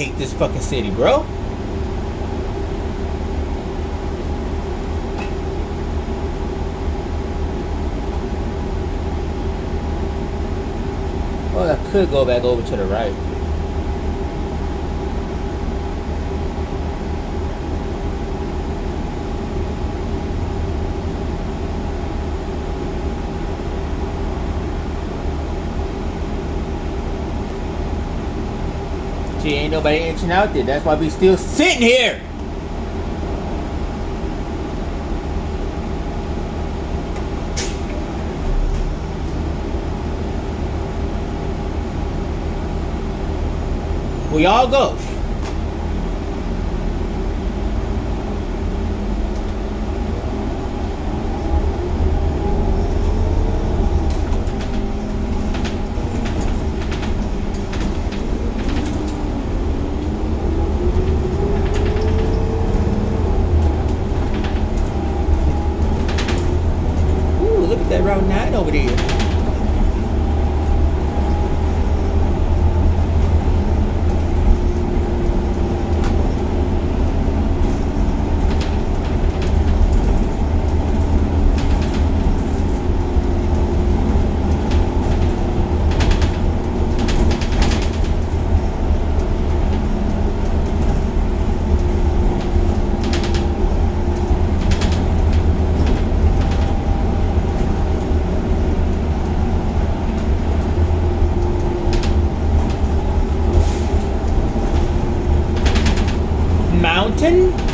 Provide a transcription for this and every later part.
Hate this fucking city, bro. Well, I could go back over to the right. See, ain't nobody inching out there. That's why we still sitting here. We all go. Mountain?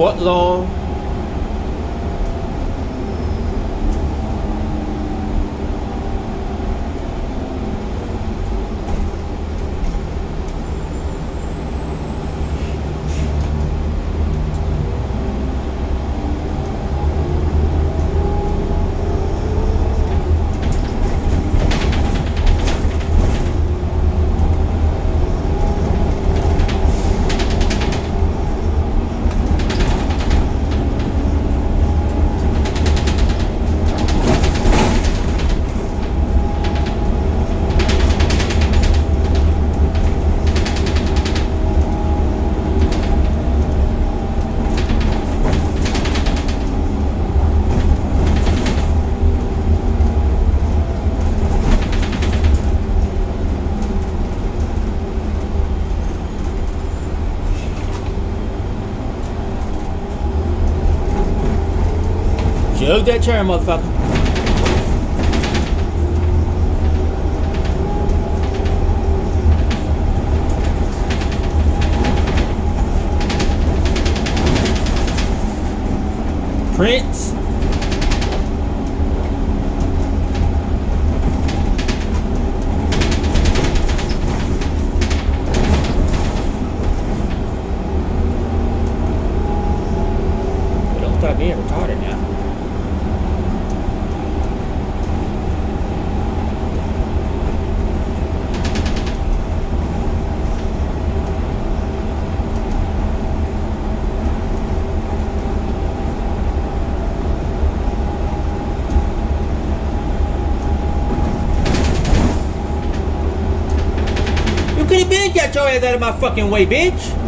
Fort Lowell. Jug that chair, motherfucker. Prince. Don't start being retarded now. Been your ass out of my fucking way, bitch.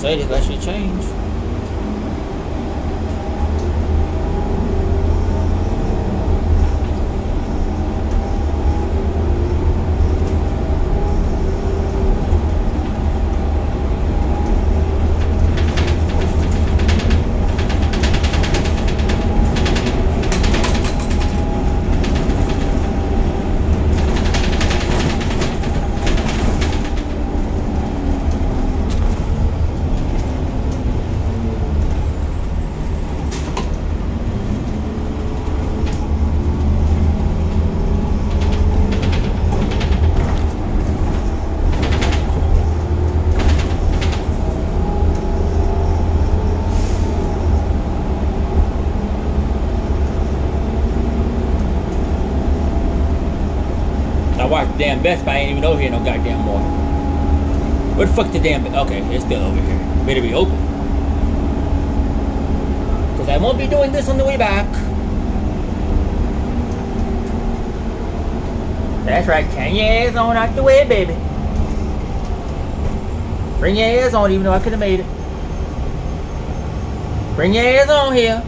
Say this, damn Best Buy ain't even over here no goddamn more. Where the fuck the damn okay, it's still over here. Better be open. Cause I won't be doing this on the way back. That's right, turn your ass on out the way, baby. Bring your ass on even though I could have made it. Bring your ass on here.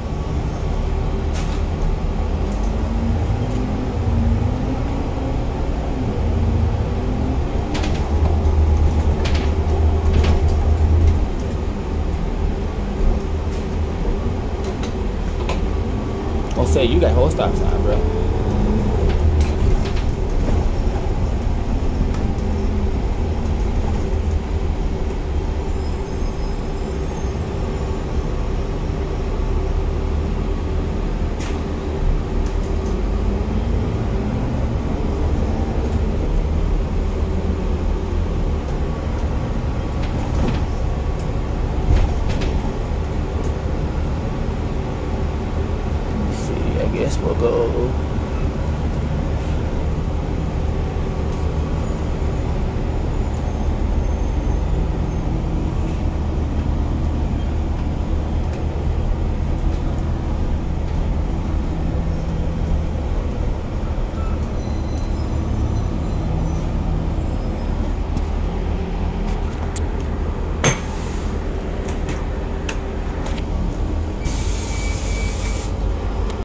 say you got whole stop sign, bro.